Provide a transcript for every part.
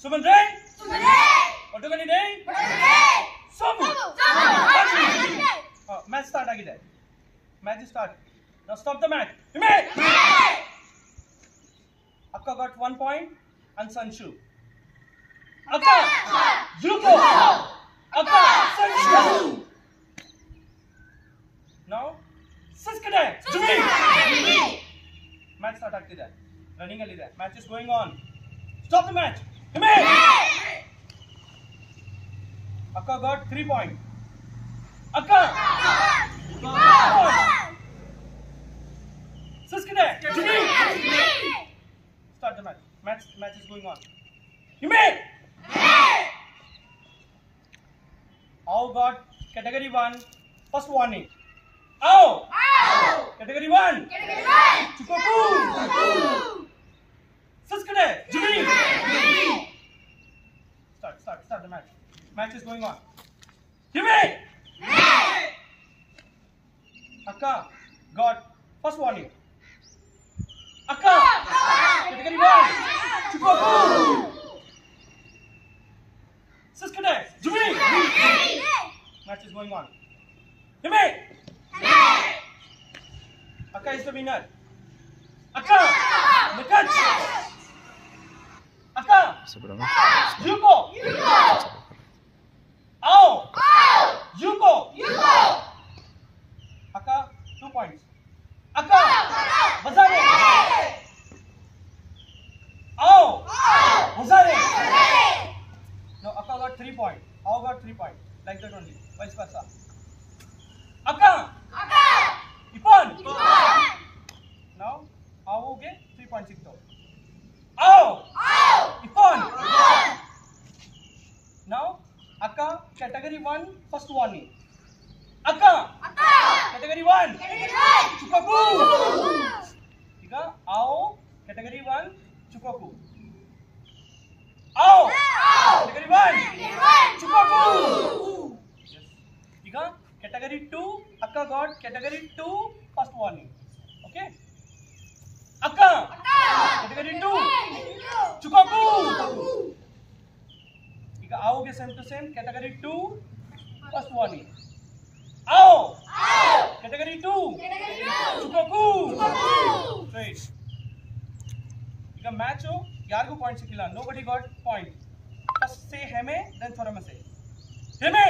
Suman Ray. ಒಟ್ಟುಗನಿ Ray. Somu. Uh, match start ಆಗಿದೆ. Match is start. Now stop the match. Hime. Akka got one point and Sanshu. Akka. Yuko. Akka. Sanshu. Now Siskade. Jimmy. Match start ಆಗ್ತಿದೆ running ಅಲ್ಲಿ ಇದೆ match is going on stop the match Akka got 3 point. Akka! Siskide! Start the match. Match, match is going on. Hime! Ow got category 1. First warning. Ow! Ow! Category 1. Category 1. Chukoku! Siskide! Jimmy! Start, start, the match. Match is going on. Jimmy! Akka got first warning. Akka! Category 1 Chukoku! Suskade! Jimmy! Match is going on. Jimmy! Akka is the winner. Akka! Nikach! Akka! Yuko! Ao! Yuko! Akka, two points. Akka! Bazare! Ao! Bazare! No, Akka got three points. Ao got three points. Like that only. Vice versa. Akka! Ipan! Now, आओगे three point six आओ इपॉन now category one first warning अका category one चुकाकू ठीक है आओ category one चुकाकू आओ category one चुकाकू ठीक है category two Aka got category two first warning okay Aka same to same category 2 first warning आओ कैटेगरी 2 ಚುಕೋಕು ರೈಟ್ ಈಗ ಮ್ಯಾಚು ಯಾರಿಗೂ ಪಾಯಿಂಟ್ ಸಿಕ್ಕಿಲ್ಲ nobody got point first ಸೇ ಹೆಮೆ ದೆನ್ ಥೊರಮಸೆ ಹೆಮೆ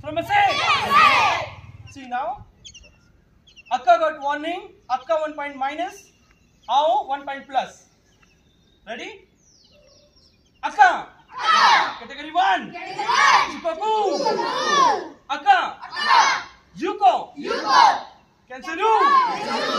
ಥೊರಮಸೆ ಸಿ ನಾವು ಅಕ್ಕ ಗಾಟ್ ವಾರ್ನಿಂಗ್ ಅಕ್ಕ ಒನ್ ಪಾಯಿಂಟ್ ಮೈನಸ್ ಆವು ಒನ್ ಪಾಯಿಂಟ್ ಪ್ಲಸ್ ರೆಡಿ ಅಕ್ಕ Kategori 1 Kategori Aka Aka Yuko. Yuko. Cancel Cancel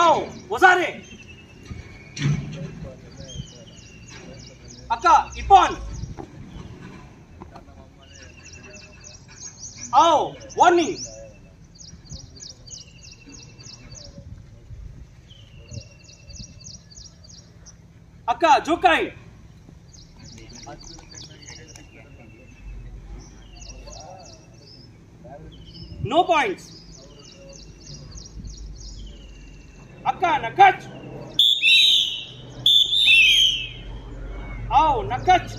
आओ वजा रे अका इपोन आओ अक्का जो जोकाई no points. kana kati. Au na kati.